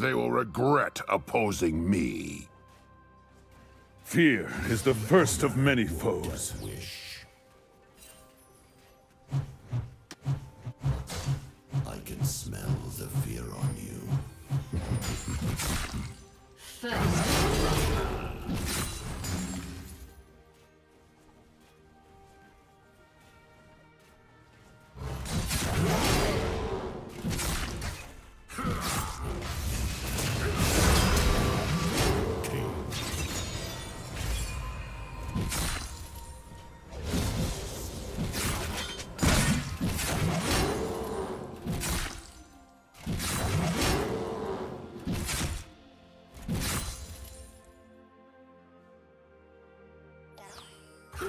They will regret opposing me. Fear is the first of many foes. Wish. I can smell the fear on you. First,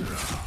You're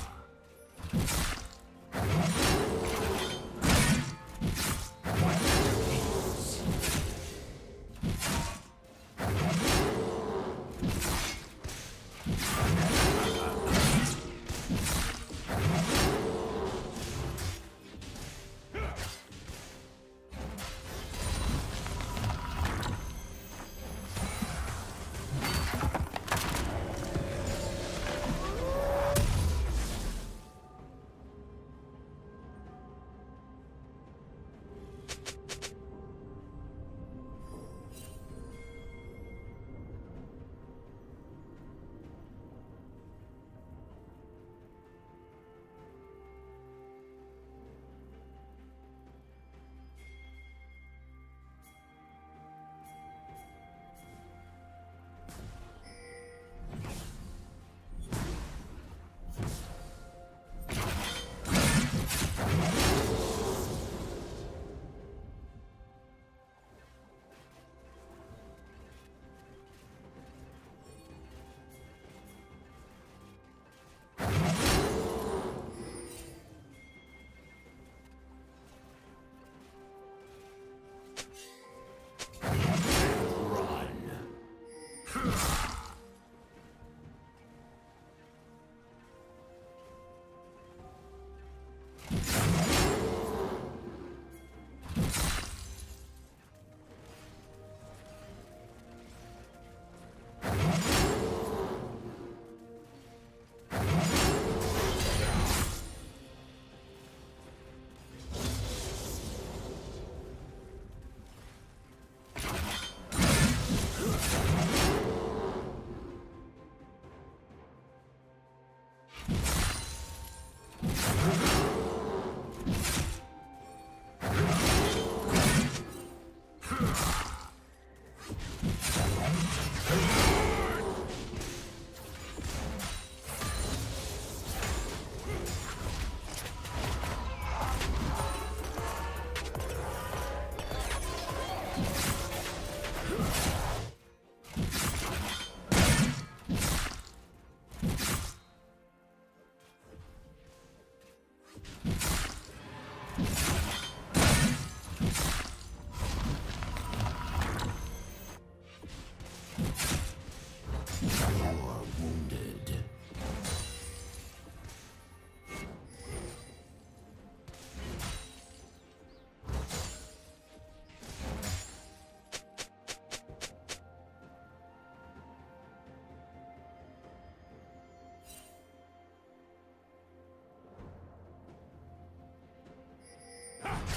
To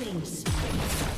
killing spree.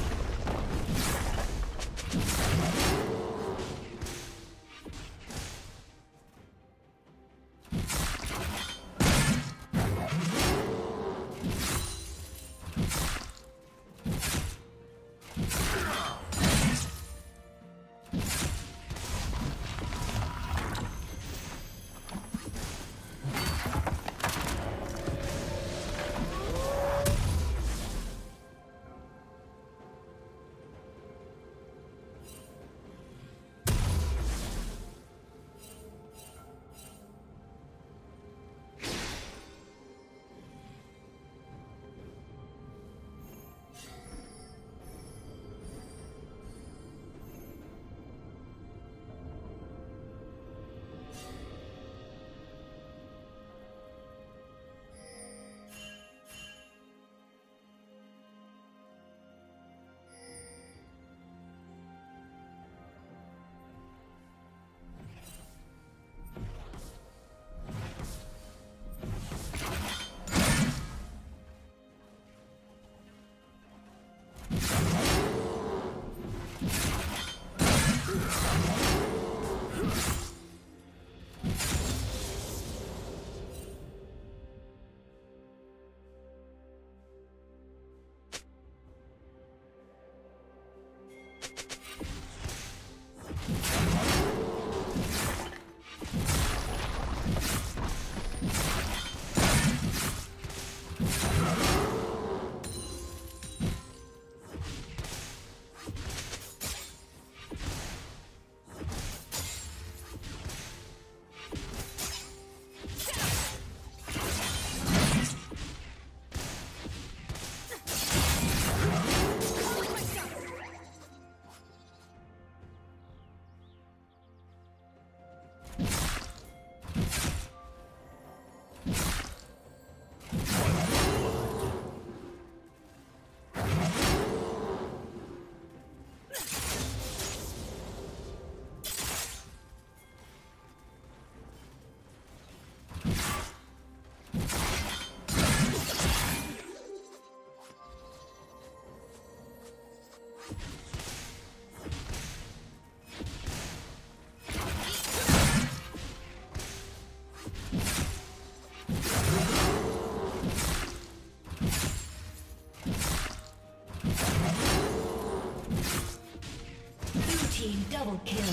Kill.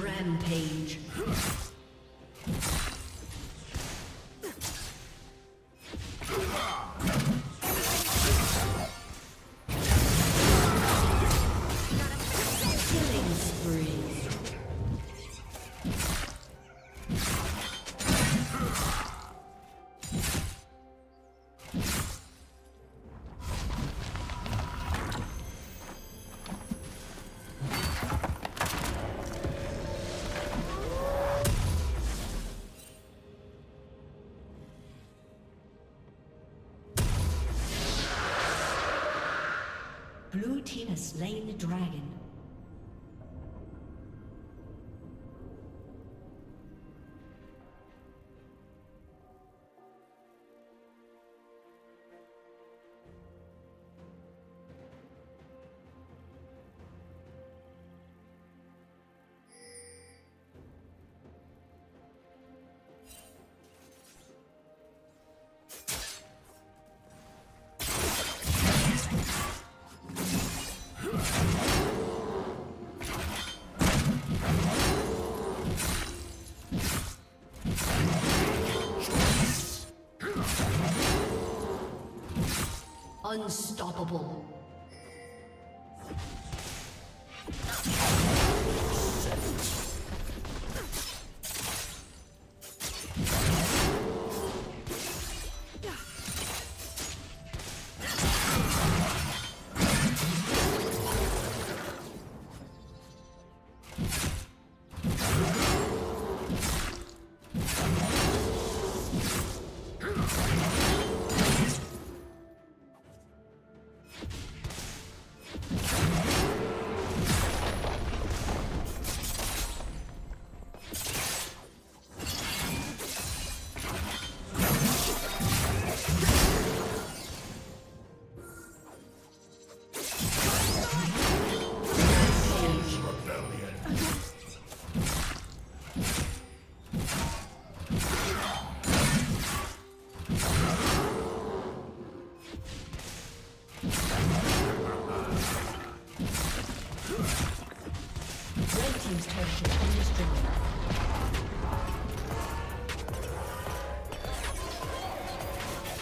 Rampage. Slain the dragon. Unstoppable.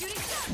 Red team's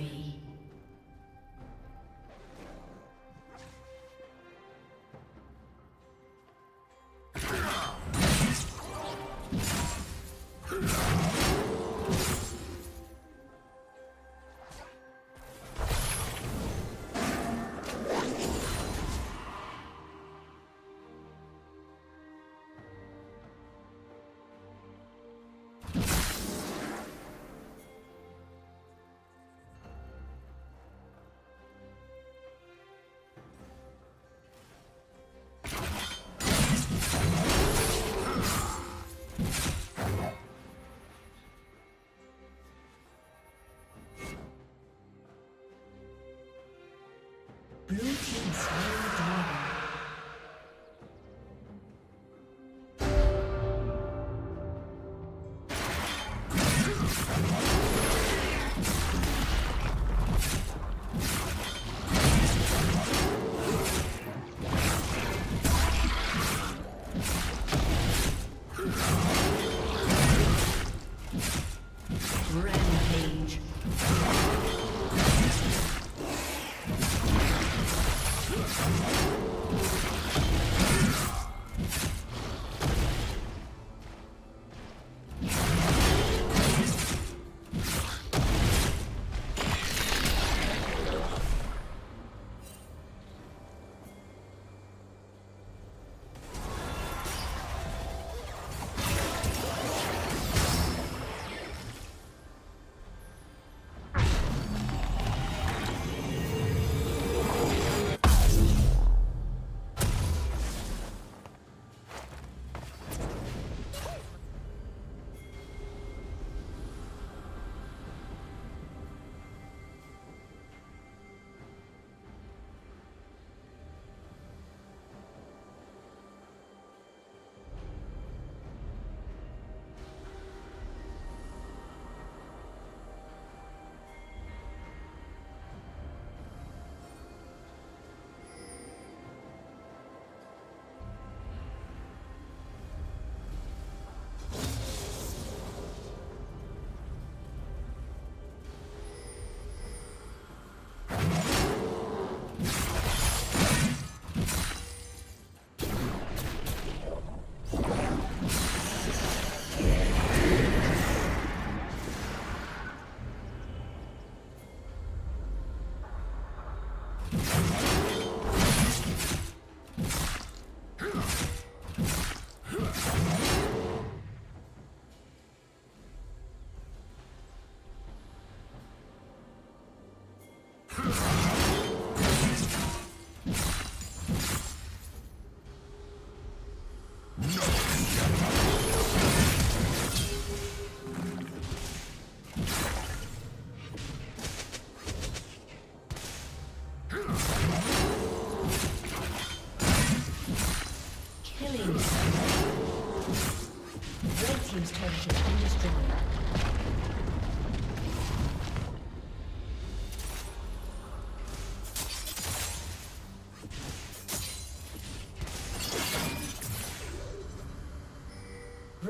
Rampage.